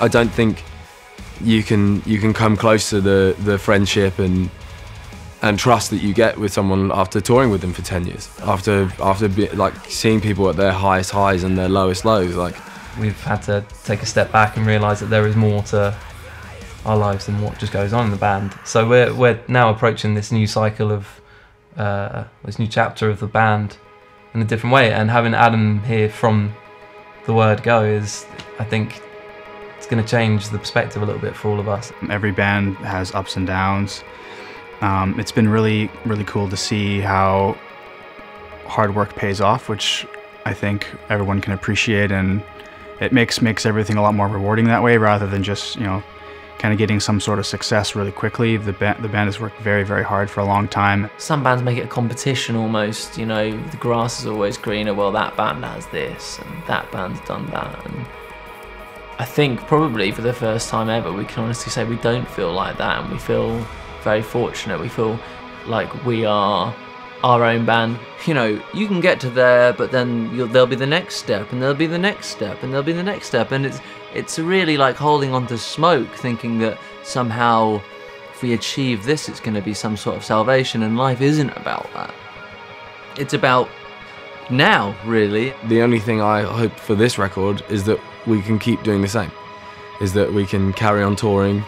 I don't think you can you can come close to the the friendship and and trust that you get with someone after touring with them for 10 years. After after be, like seeing people at their highest highs and their lowest lows like we've had to take a step back and realize that there is more to our lives than what just goes on in the band. So we're we're now approaching this new cycle of uh, this new chapter of the band in a different way. And having Adam here from the word go is I think going to change the perspective a little bit for all of us Every band has ups and downs. Um, it's been really, really cool to see how hard work pays off, which I think everyone can appreciate, and it makes makes everything a lot more rewarding that way, rather than just you know, kind of getting some sort of success really quickly. The band, the band has worked very, very hard for a long time. Some bands make it a competition almost, you know, the grass is always greener, well that band has this and that band's done that and I think probably for the first time ever we can honestly say we don't feel like that and we feel very fortunate. We feel like we are our own band. You know, you can get to there, but then there'll be the next step, and there'll be the next step, and there'll be the next step, and it's it's really like holding on to smoke, thinking that somehow if we achieve this, it's going to be some sort of salvation, and life isn't about that. It's about now, really. the only thing I hope for this record is that we can keep doing the same is that we can carry on touring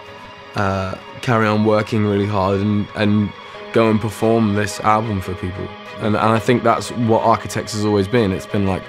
uh, carry on working really hard and, and go and perform this album for people and, and I think that's what Architects has always been it's been like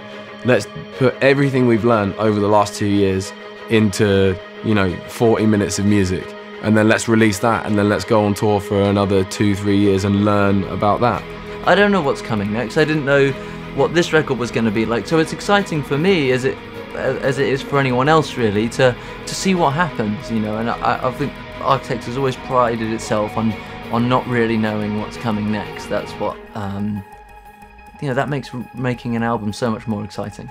let's put everything we've learned over the last two years into you know 40 minutes of music and then let's release that and then let's go on tour for another two three years and learn about that I don't know what's coming next. I didn't know what this record was going to be like. So it's exciting for me as it as it is for anyone else really to to see what happens, you know. And I, I think Architects has always prided itself on on not really knowing what's coming next. That's what um, you know. That makes making an album so much more exciting.